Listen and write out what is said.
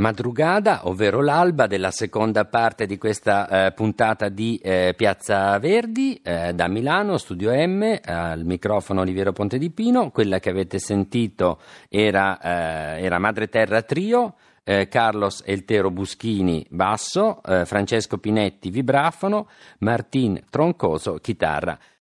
Madrugada, ovvero l'alba della seconda parte di questa eh, puntata di eh, Piazza Verdi eh, da Milano, Studio M, al microfono Oliviero Ponte di Pino. Quella che avete sentito era, eh, era Madre Terra Trio. Eh, Carlos Eltero Buschini basso, eh, Francesco Pinetti vibrafono, Martin Troncoso chitarra.